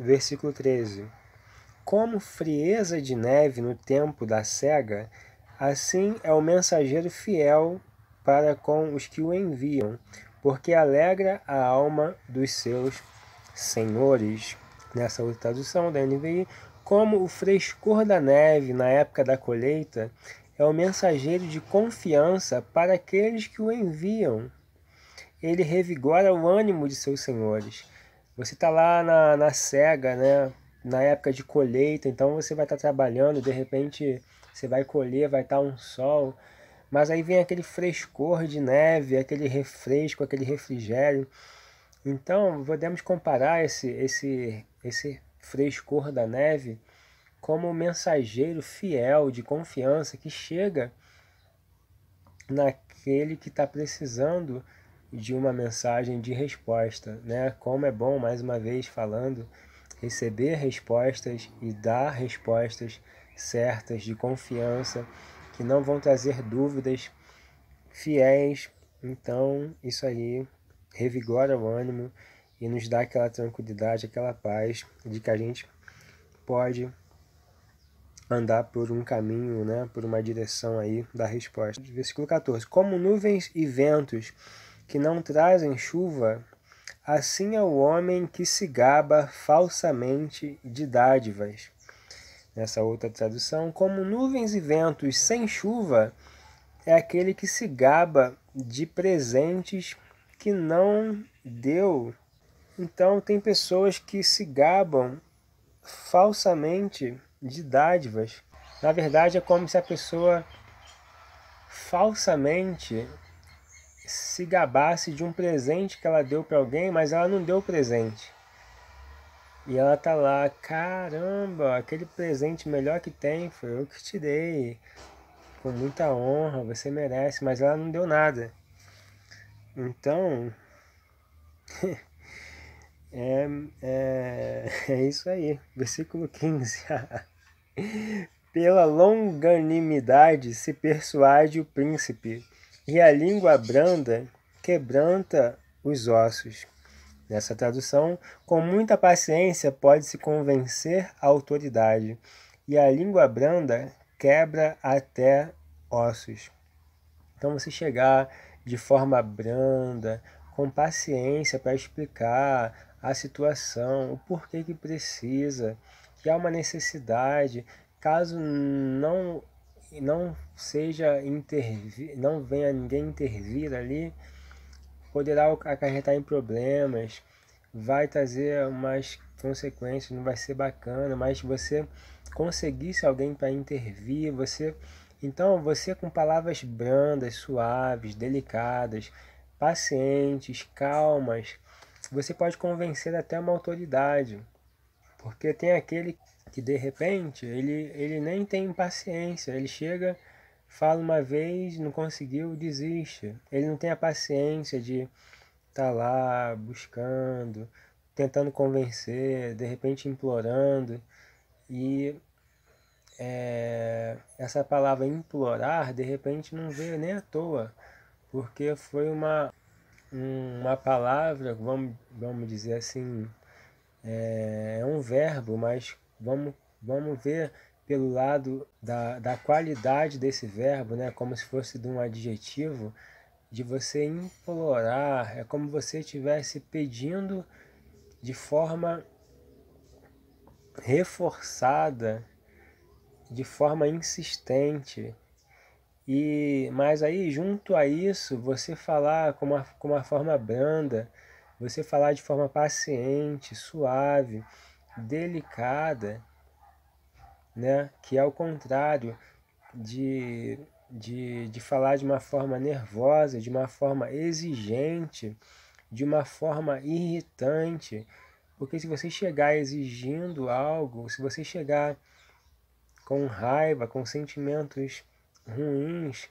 versículo 13. Como frieza de neve no tempo da cega, assim é o mensageiro fiel para com os que o enviam, porque alegra a alma dos seus senhores. Nessa outra tradução da NVI, como o frescor da neve na época da colheita é o mensageiro de confiança para aqueles que o enviam. Ele revigora o ânimo de seus senhores. Você está lá na, na cega, né? na época de colheita, então você vai estar tá trabalhando, de repente você vai colher, vai estar tá um sol, mas aí vem aquele frescor de neve, aquele refresco, aquele refrigério. Então podemos comparar esse, esse, esse frescor da neve como um mensageiro fiel de confiança que chega naquele que está precisando de uma mensagem de resposta, né? Como é bom, mais uma vez falando, receber respostas e dar respostas certas de confiança que não vão trazer dúvidas, fiéis. Então, isso aí revigora o ânimo e nos dá aquela tranquilidade, aquela paz de que a gente pode andar por um caminho, né, por uma direção aí da resposta. Versículo 14. Como nuvens e ventos que não trazem chuva, assim é o homem que se gaba falsamente de dádivas. Nessa outra tradução, como nuvens e ventos sem chuva, é aquele que se gaba de presentes que não deu. Então, tem pessoas que se gabam falsamente de dádivas. Na verdade, é como se a pessoa falsamente se gabasse de um presente que ela deu para alguém, mas ela não deu o presente. E ela tá lá, caramba, aquele presente melhor que tem foi eu que te dei. Com muita honra, você merece, mas ela não deu nada. Então, é, é, é isso aí. Versículo 15. Pela longanimidade se persuade o príncipe, e a língua branda quebranta os ossos. Nessa tradução, com muita paciência pode-se convencer a autoridade, e a língua branda quebra até ossos. Então, você chegar de forma branda, com paciência para explicar a situação, o porquê que precisa, que há uma necessidade, caso não não seja intervir, não venha ninguém intervir ali, poderá acarretar em problemas, vai trazer umas consequências, não vai ser bacana, mas você conseguisse alguém para intervir, você então você com palavras brandas, suaves, delicadas, pacientes, calmas, você pode convencer até uma autoridade. Porque tem aquele que de repente ele, ele nem tem paciência, ele chega, fala uma vez, não conseguiu, desiste. Ele não tem a paciência de estar tá lá buscando, tentando convencer, de repente implorando. E é, essa palavra implorar, de repente não veio nem à toa, porque foi uma, uma palavra, vamos, vamos dizer assim, é, é um verbo, mas vamos, vamos ver pelo lado da, da qualidade desse verbo, né? como se fosse de um adjetivo, de você implorar, é como você estivesse pedindo de forma reforçada, de forma insistente. E mas aí junto a isso, você falar com uma, com uma forma branda, você falar de forma paciente, suave, delicada, né? que é o contrário de, de, de falar de uma forma nervosa, de uma forma exigente, de uma forma irritante. Porque se você chegar exigindo algo, se você chegar com raiva, com sentimentos ruins,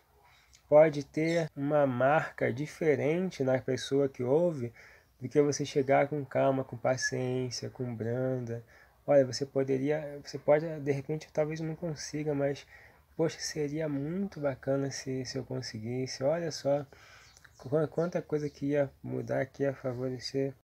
pode ter uma marca diferente na pessoa que ouve do que você chegar com calma, com paciência, com branda. Olha, você poderia, você pode, de repente, talvez não consiga, mas, poxa, seria muito bacana se, se eu conseguisse. Olha só quanta coisa que ia mudar, que ia favorecer